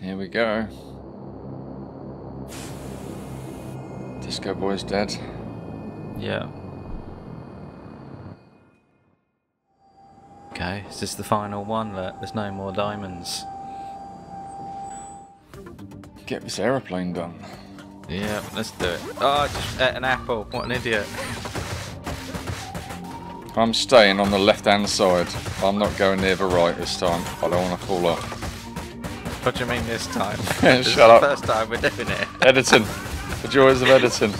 Here we go. Disco Boy's dead. Yeah. Okay, is this the final one? Look, there's no more diamonds. Get this aeroplane done. Yeah, let's do it. Oh, just ate an apple. What an idiot. I'm staying on the left hand side. I'm not going near the right this time. I don't want to fall off. What do you mean this time? Shut this up. the first time we're doing it. Editing. The joys of editing.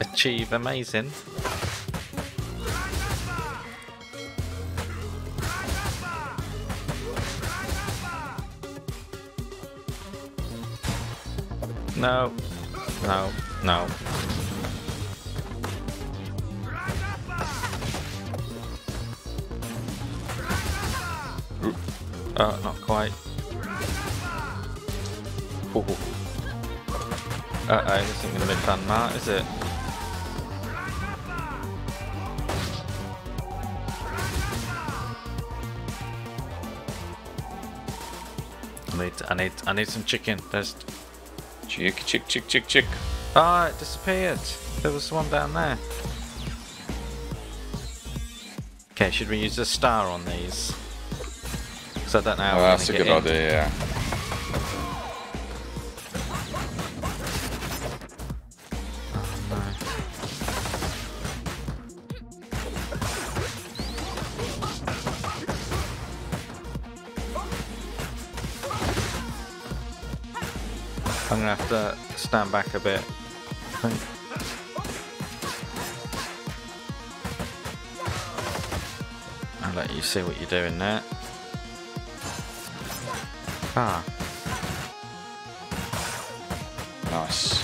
Achieve amazing. No. No. No. Oh, not quite. Ooh. Uh-oh, this isn't going to be fun, Matt, is it? I need, I need, I need some chicken. There's, Chick, chick, chick, chick, chick. ah, it disappeared. There was one down there. Okay, should we use a star on these? Because I don't know how Oh, that's a good in. idea, yeah. I'm gonna have to stand back a bit. I think. I'll let you see what you're doing there. Ah, Nice.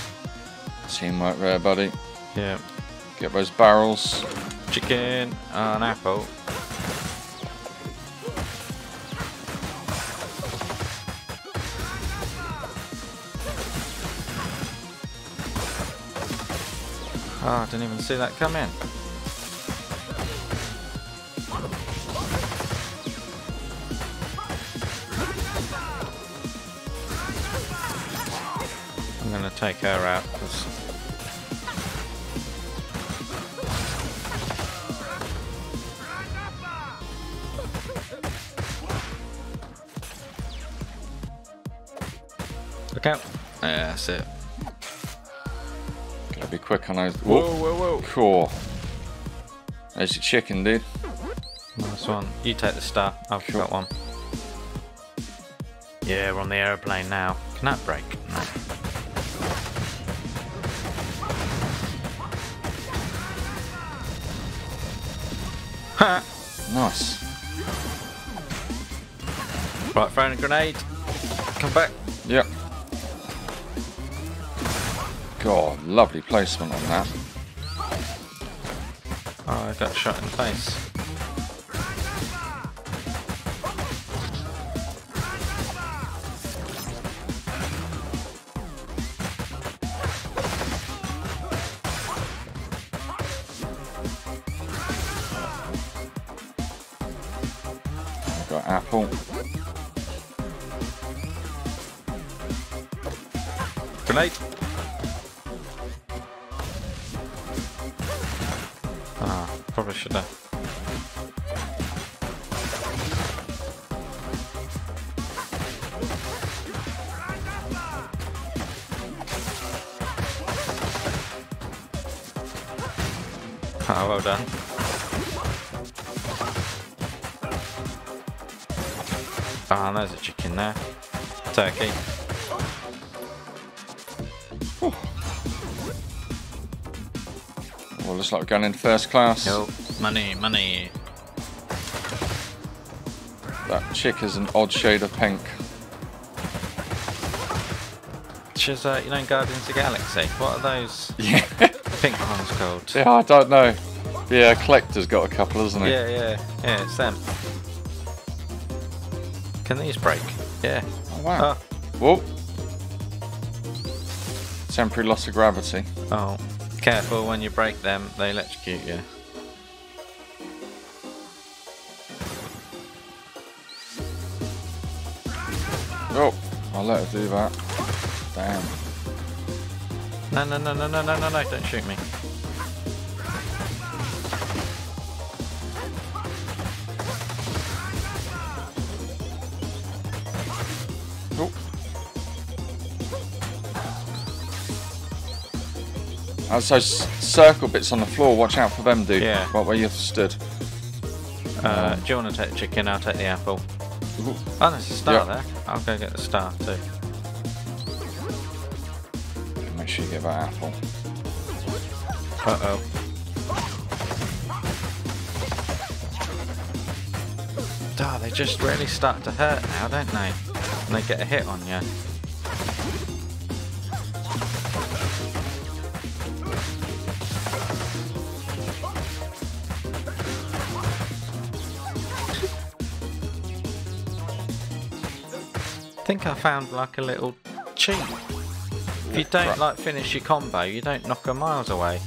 Teamwork there, buddy. yeah. Get those barrels. Chicken, uh, an apple. Oh, I didn't even see that come in. Take her out because look out. Yeah, that's it. Gotta be quick on those. Whoa, Whoa, whoa, whoa. cool. There's your chicken, dude. Nice one. You take the star. I've Cool. got one. Yeah, we're on the aeroplane now. Can that break? No. Nice. Right, throwing a grenade. Come back. Yep. God, lovely placement on that. Oh, I got shot in the face. Got apple. Grenade. Ah, probably should have. Ah, well done. There's a chicken there. Turkey. Well, looks like we're going in first class. Yo, money, money. That chick is an odd shade of pink. She's, uh, you know, in Guardians of the Galaxy. What are those Yeah. pink ones called? yeah, I don't know. Yeah, Collector's got a couple, hasn't he? Yeah, yeah, yeah, it's them. Can these break? Yeah. Oh, wow. Oh. Whoa. Temporary loss of gravity. Oh. Careful when you break them, they electrocute you. Oh, I'll let her do that. Damn. No, no, no, no, no, no, no, no, don't shoot me. Uh, so s- circle bits on the floor. Watch out for them, dude. Yeah. Right where you've stood. Uh, do you want to take the chicken? I'll take the apple. Ooh. Oh, there's a star Yeah. there. I'll go get the star too. Make sure you get that apple. Uh oh. Oh, they just really start to hurt now, don't they? When they get a hit on you. Think I found like a little cheat. If you don't like finish your combo, you don't knock her miles away.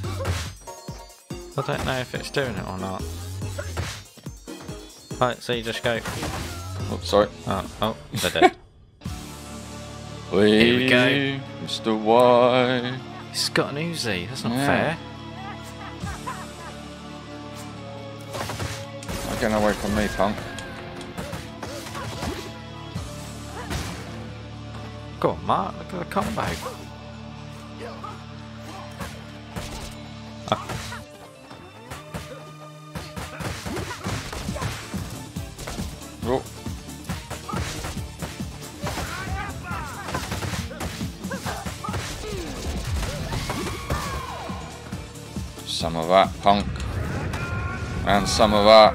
I don't know if it's doing it or not. Right, so you just go, Oh, sorry. oh, oh, they're dead. Here we go. Mr. Y. He's got an Uzi, that's not Yeah. fair. Not getting away from me, punk. Go on, Mart, look at the combo. Oh. Some of that, punk. And some of that.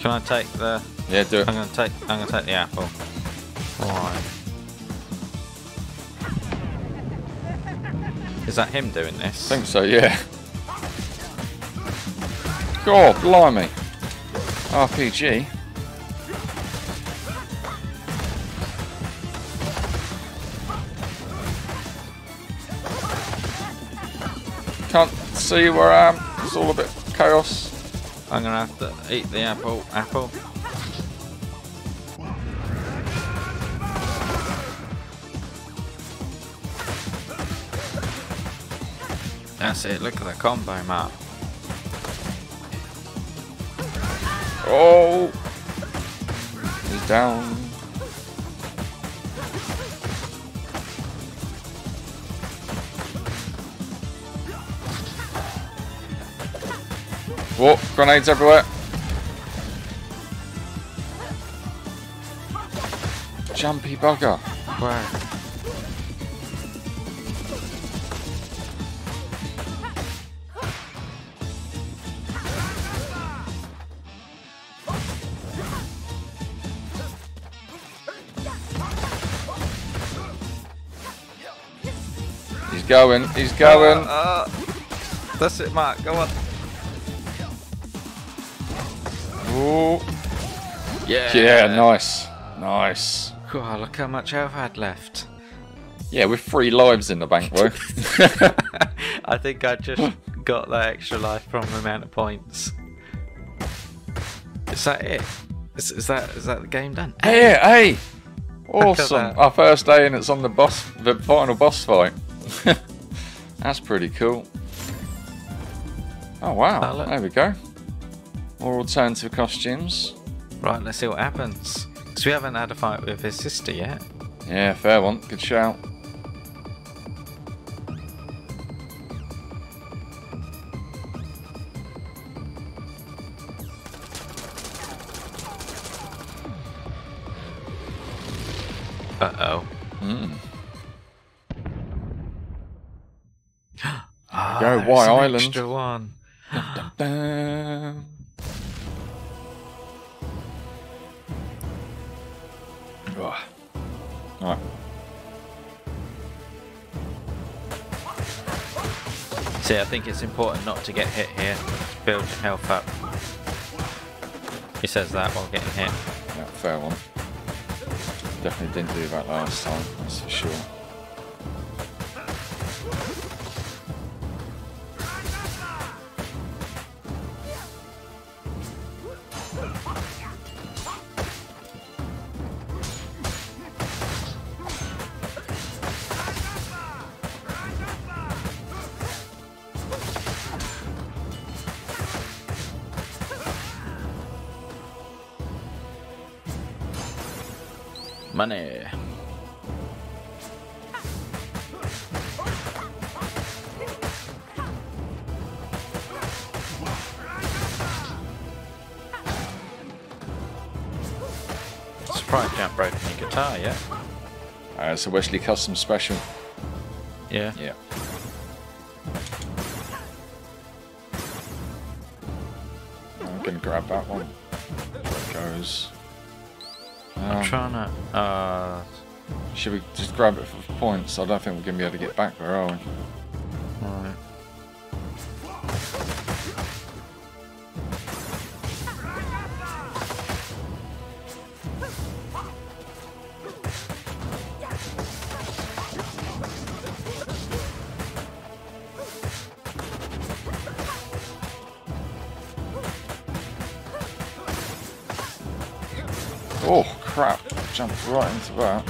Can I take the, Yeah, do it. I'm gonna take, I'm gonna take the apple. Is that him doing this? I think so, yeah. God, blimey. RPG. Can't see where I am. It's all a bit chaos. I'm gonna have to eat the apple. Apple. That's it. Look at the combo, Mart. Oh! He's down. Whoa, grenades everywhere. Jumpy bugger. Going, he's going. Uh, that's it, Mart. Go on. Ooh. Yeah. Yeah, nice. Nice. God, look how much I've had left. Yeah, with three lives in the bank, bro. I think I just got that extra life from the amount of points. Is that it? Is, is that is that the game done? Hey, hey! at Awesome. Our first day and it's on the boss, the final boss fight. That's pretty cool. Oh wow, Oh, there we go. More alternative costumes. Right, let's see what happens. Because we haven't had a fight with his sister yet. Yeah, fair one. Good shout. Y Island. Extra one. Dun. Right. Right. See, I think it's important not to get hit here. Build your health up. He says that while getting hit. Yeah, fair one. Definitely didn't do that last time, that's for sure. Money. Surprised you haven't broken your guitar yet. Uh, it's a Wesley Custom Special. Yeah. Yeah. I'm gonna grab that one. There it goes. I'm Um, trying to. Uh, should we just grab it for points? I don't think we're gonna be able to get back there, are we? Crap! Jumped right into that.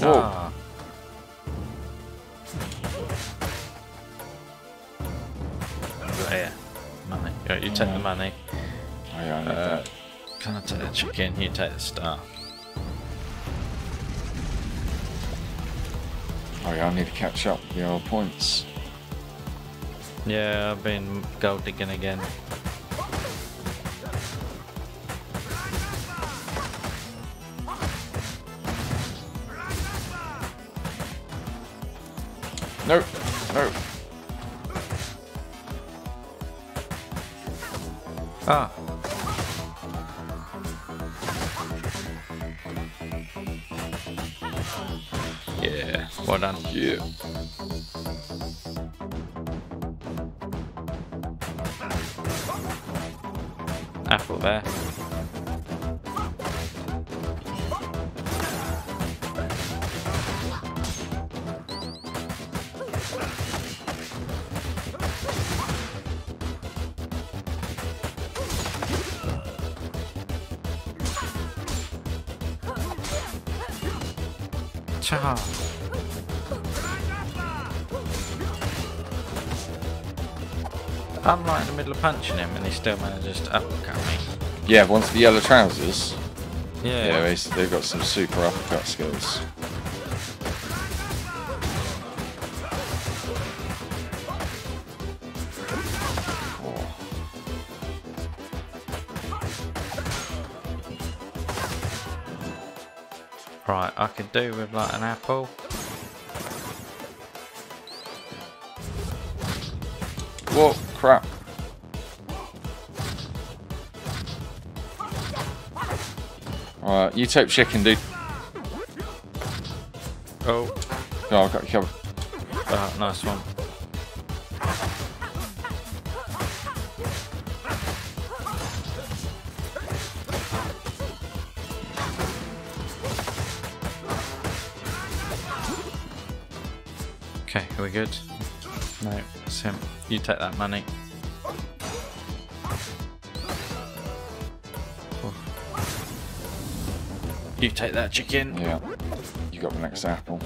Whoa. Ah. There. Money. Yeah, you take the money. Oh yeah, I need Uh, that. can I take the chicken? You take the star. Oh yeah, I need to catch up with the old points. Yeah, I've been gold digging again. Nope. Nope. Ah. Yeah, well done. Yeah. I'm right in the middle of punching him and he still manages to uppercut me. Yeah, once the yellow trousers. Yeah. Yeah, they've got some super uppercut skills. Right, I could do with like an apple. Whoa, crap. Alright, you take chicken, dude. Oh, No, I've got you covered. ah, nice one. Good? No, it's him. You take that money. You take that chicken. Yeah. You got the next apple.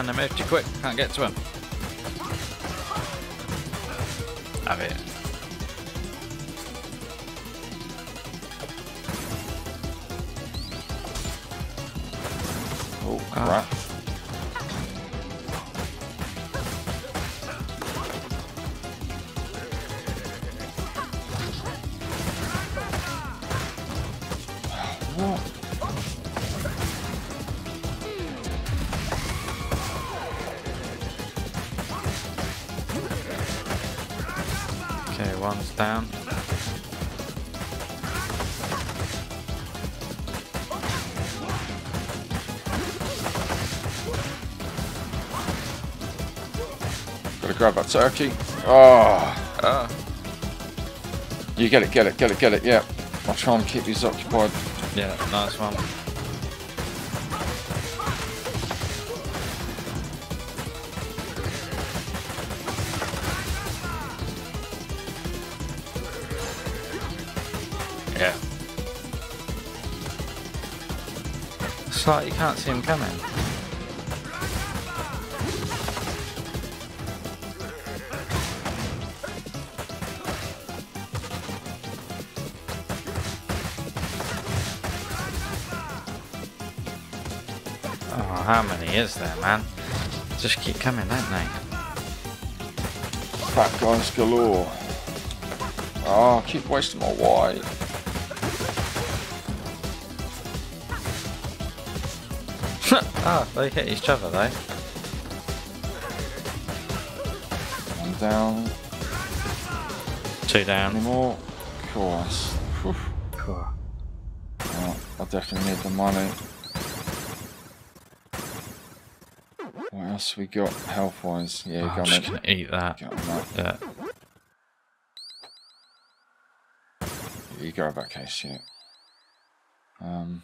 Man, I moved too quick. Can't get to him. Have it. Oh, Ah. crap. What? Down. Got Gotta grab that turkey. Oh, Oh. you get it, get it, get it, get it. Yeah. I'll try and keep these occupied. Yeah, nice one. It's like you can't see him coming. Oh, how many is there, man? Just keep coming, don't they? Fat guys galore. Oh, keep wasting my white. Oh, they hit each other though. One down. Two down. Any more? Of course. Cool. Oh, I definitely need the money. What else we got health wise? Yeah, Oh, go I'm just gonna eat that. That. Yeah. You grab that case, yeah. Um,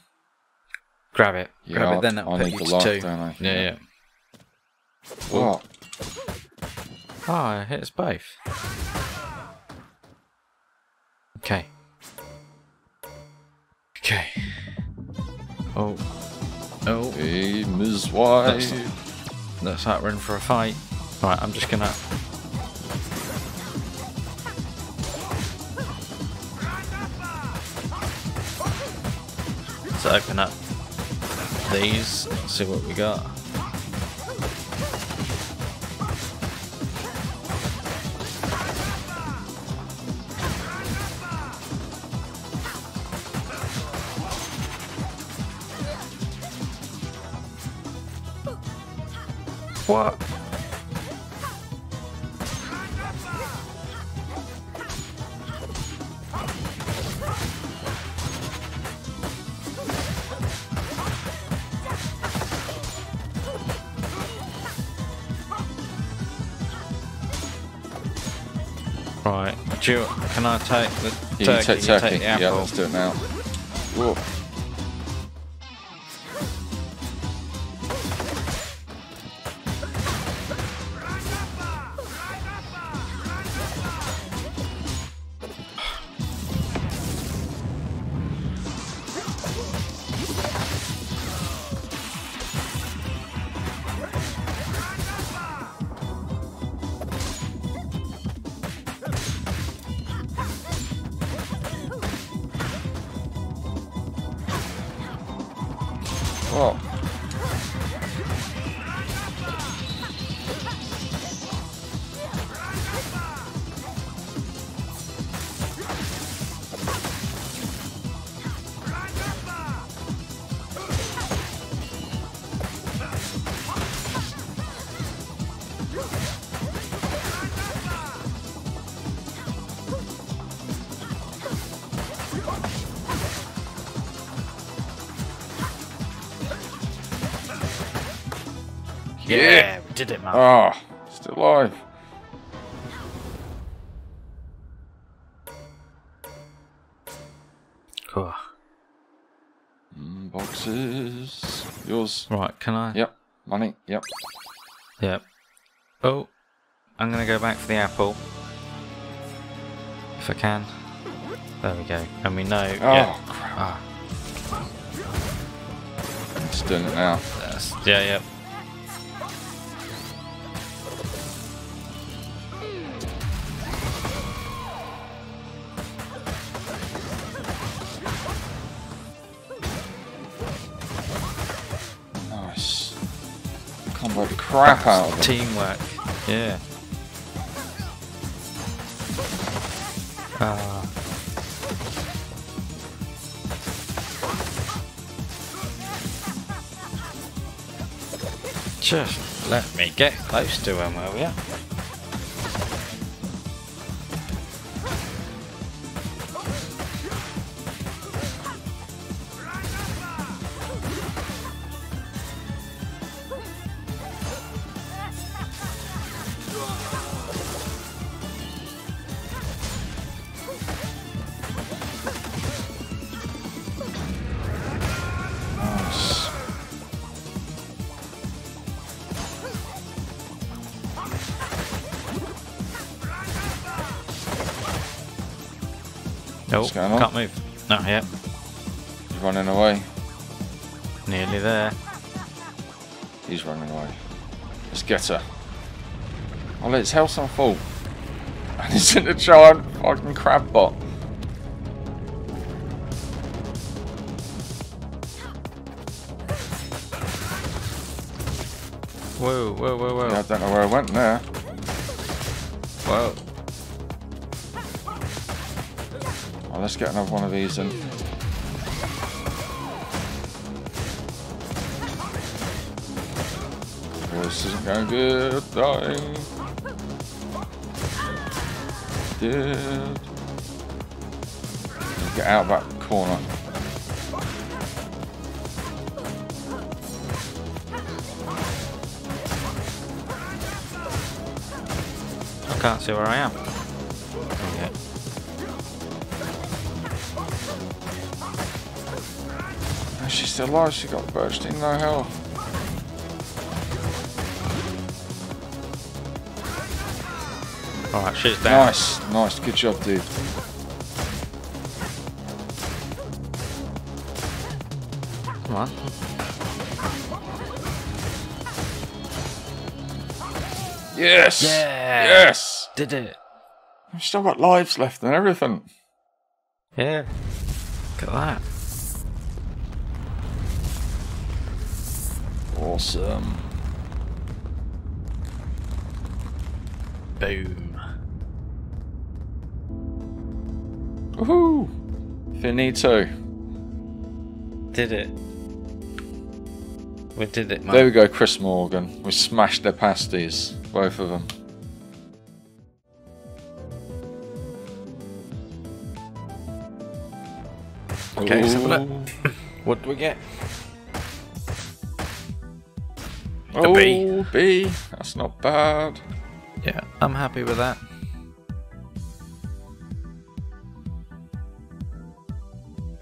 Grab it. yeah, Grab I'll- it, then that'll I put need you the to life, two. don't I? Yeah, yeah. What? Oh, it hits both. Okay. Okay. Oh. Oh. Hey, Ms. White. That's, that's like running for a fight. Right, I'm just gonna. Let's open up these, see what we got. What? Can I take the turkey? you take you take the yeah, let's do it now. Whoa. Whoa. Yeah, we did it, man. Ah, still alive. Cool. Mm, boxes. Yours. Right, can I? Yep. Money. Yep. Yep. Oh, I'm gonna go back for the apple. If I can. There we go. And we know. Oh, Yeah. crap. Ah, Just doing it now. that's, yeah, yeah. Combo the crap out of. Teamwork. Yeah. Ah. Just let me get close to him, will ya? Oh, What's going on? can't move. No, yeah, He's running away. nearly there. He's running away. Let's get her. I'll let his health on full. And it's in the giant fucking crab bot. Whoa, whoa, whoa, whoa. Yeah, I don't know where I went there. Whoa. Let's get another one of these in. This isn't going good. Dying. Dead. Get out of that corner. I can't see where I am. Still alive. She got burst in no health. Alright, she's down. Nice, nice. Good job, dude. Come on. Yes. Yeah. Yes. Did it. We've still got lives left and everything. Yeah. Look at that. Awesome. Boom. Woohoo! Finito. Did it. We did it, man. There we go, Chris Morgan. We smashed their pasties, both of them. Okay, let's have a look. What do we get? Oh, B. B. That's not bad. Yeah, I'm happy with that.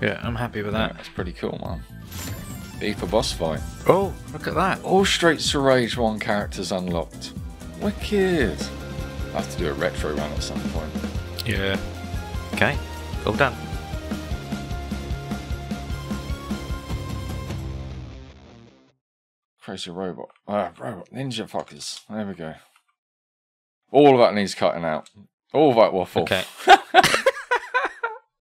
Yeah, I'm happy with that. That's pretty cool, man. B for boss fight. Oh, look at that. All Streets of Rage 1 characters unlocked. Wicked. I'll have to do a retro run at some point. Yeah. Okay, all done. Robot. Uh, robot. Ninja fuckers. There we go. All of that needs cutting out. All of that waffle. Okay.